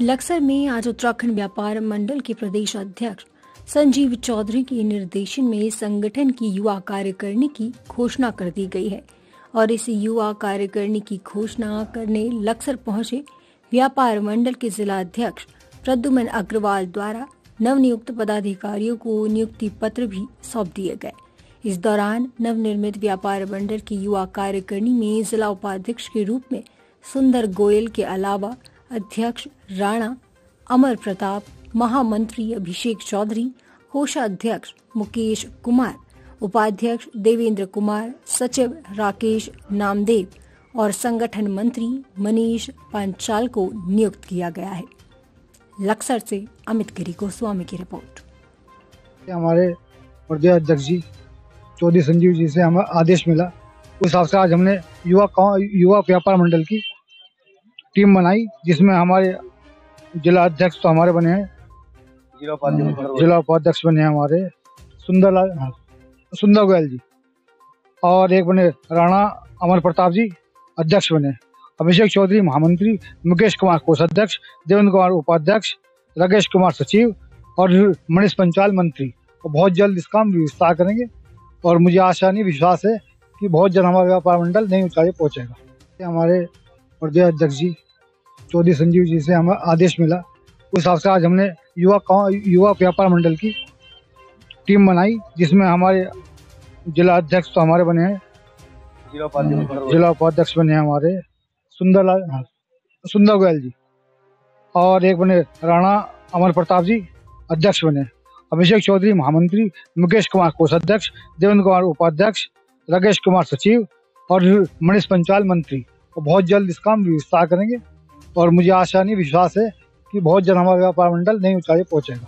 लक्सर में आज उत्तराखंड व्यापार मंडल के प्रदेश अध्यक्ष संजीव चौधरी के निर्देशन में संगठन की युवा कार्यकारिणी की घोषणा कर दी गई है और इस युवा कार्यकारिणी की घोषणा करने लक्सर पहुँचे व्यापार मंडल के जिला अध्यक्ष प्रद्युमन अग्रवाल द्वारा नवनियुक्त पदाधिकारियों को नियुक्ति पत्र भी सौंप दिए गए। इस दौरान नवनिर्मित व्यापार मंडल की युवा कार्यकारिणी में जिला उपाध्यक्ष के रूप में सुंदर गोयल के अलावा अध्यक्ष राणा अमर प्रताप, महामंत्री अभिषेक चौधरी, कोषाध्यक्ष मुकेश कुमार, उपाध्यक्ष देवेंद्र कुमार, सचिव राकेश नामदेव और संगठन मंत्री मनीष पांचाल को नियुक्त किया गया है। लक्सर से अमित गिरी गोस्वामी की रिपोर्ट। हमारे प्रदेश अध्यक्ष जी, चौधरी संजीव जी से हमें आदेश मिला। उस हिसाब से आज हमने युवा युवा व्यापार मंडल की टीम बनाई जिसमें हमारे जिला अध्यक्ष तो हमारे बने हैं। जिला उपाध्यक्ष बने हैं। हमारे। सुंदर हाँ, सुंदर गोयल जी। और एक बने राणा अमर प्रताप जी अध्यक्ष बने। अभिषेक चौधरी महामंत्री। मुकेश कुमार कोषाध्यक्ष देवेंद्र कुमार उपाध्यक्ष। राकेश कुमार सचिव। और मनीष पंचाल मंत्री। और बहुत जल्द इस काम विस्तार करेंगे। और मुझे आशा नहीं विश्वास है कि बहुत जल्द हमारा व्यापार मंडल नई ऊंचाई पहुंचेगा। हमारे प्रदेश अध्यक्ष जी। चौधरी संजीव जी से हमें आदेश मिला। उस हिसाब से आज हमने युवा युवा व्यापार मंडल की टीम बनाई जिसमें हमारे जिला अध्यक्ष तो हमारे बने हैं। जिला उपाध्यक्ष बने हैं। हमारे सुंदर हाँ, सुंदर गोयल जी। और एक बने राणा अमर प्रताप जी अध्यक्ष बने अभिषेक चौधरी महामंत्री मुकेश कुमार कोषाध्यक्ष देवेंद्र कुमार उपाध्यक्ष राकेश कुमार सचिव और मनीष पंचाल मंत्री। और बहुत जल्द इस काम विस्तार करेंगे। और मुझे आशा नहीं, विश्वास है कि बहुत जन हमारे व्यापार मंडल नई ऊंचाई पहुंचेगा।